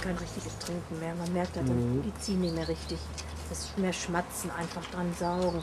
ist kein richtiges Trinken mehr. Man merkt, also, Mhm. die ziehen nicht mehr richtig. Das ist mehr Schmatzen, einfach dran saugen.